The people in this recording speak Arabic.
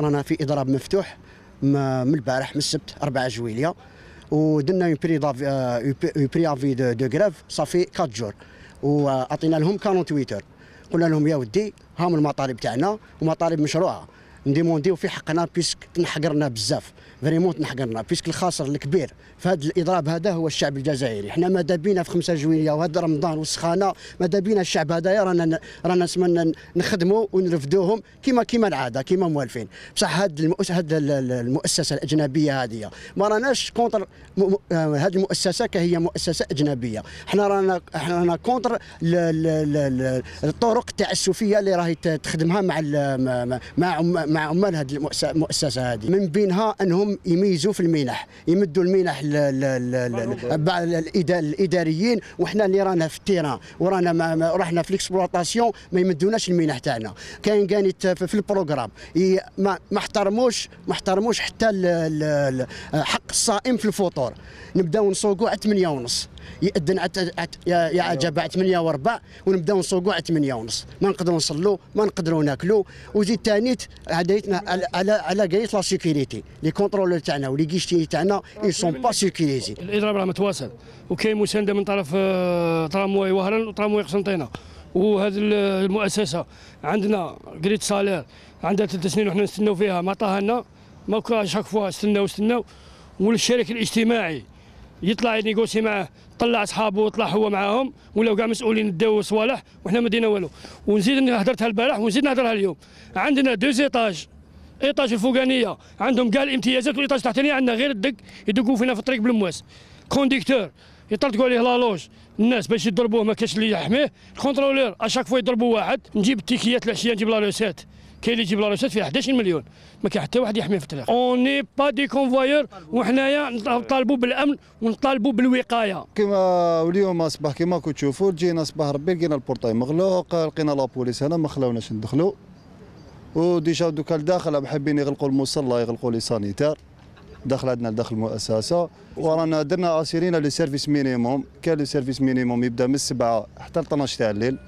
رانا في إضراب مفتوح من البارح من السبت 4 جويلية. ودرنا un pré un préavis de, de grève ça fait 4 jours وأعطينا لهم 48 heures قلنا لهم يا ودي هاهم المطالب تاعنا؟ ومطالب مشروعة. نديمونديو في حقنا puisque تنحقرنا بزاف. vraiment تنحقرنا puisque الخاسر الكبير. في هذا الإضراب هذا هو الشعب الجزائري. حنا ماذا بينا في 5 جويليه وهذا رمضان والسخانه ماذا بينا الشعب هذايا رانا رانا نسمى نخدموا ونرفدوهم كما كما العادة كما موالفين. بصح هاد المؤس هاد ال- ال- المؤسسة الأجنبية هذه ما راناش contre آه، هذه المؤسسة كهي مؤسسة أجنبية. حنا رانا إحنا رانا contre الطرق التعسفية اللي راهي تخدمها مع مع- مع- مع عم- مع عمال هذه المؤس- المؤسسة هذه. من بينها أنهم يميزوا في المنح يمدوا المنح الإداريين وحنا اللي رانا في ال terrain ورانا رحنا في ال exploitation ما يمدوناش المنح تاعنا. كاين كانت في ال programme ما احترموش ما احترموش حتى حق الصائم في الفطور. نبداو نسوقوا على 8 ونص. يأذن عت- عت- يا عجب على 8 وربع ونبداو نسوقوا على 8 ونص. ما نقدروا نصلوا ما نقدروا ناكلوا. وزيد تانيت عديتنا على على على قايت la sécurité les contrôleurs تاعنا و les guichetiers تاعنا ils sont pas sécurisés الإضراب راه متواصل. وكاين مساندة من طرف آه، ترامواي وهران وترامواي قسنطينه وهذه ال- المؤسسة عندنا grille salaire عندها ثلاث سنين وحنا نستناو فيها. ما طاها لنا ما كا chaque fois استناو استناو. والشريك الاجتماعي يطلع ينيغوسي معاه طلع أصحابه وطلع هو معاهم ولاو كاع مسؤولين داو صوالح وحنا ما دينا والو. ونزيد هدرتها البارح ونزيد نهضرها اليوم عندنا deux étages étage الفوقانية. عندهم كاع الامتيازات وال étage التحتانية عندنا غير الدق يدقوا فينا في الطريق بالمواس. conducteur. يطلقوا عليه la loge. الناس باش يضربوه ما كاش اللي يحميه. ال contrôleur à chaque fois يضربوا واحد. نجيب التيكيات العشية نجيب la recette كاين اللي يجيب la recette فيها 11 مليون. ما كاين حتى واحد يحميه في الطريق on est pas des convoyeurs وحنايا نطالبوا بالأمن ونطالبوا بالوقاية. كما واليوم أصبح كما كنت تشوفوا جينا صباح ربي لقينا ال portail مغلوق لقينا la police هنا ما خلاوناش ندخلوا. و déjà دوكا الداخل حابين يغلقوا المصلى يغلقوا les sanitaires داخل عندنا داخل المؤسسة. ورانا درنا assurina le service minimum كان le service minimum يبدأ من السبعة حتى ل 12 تاع الليل.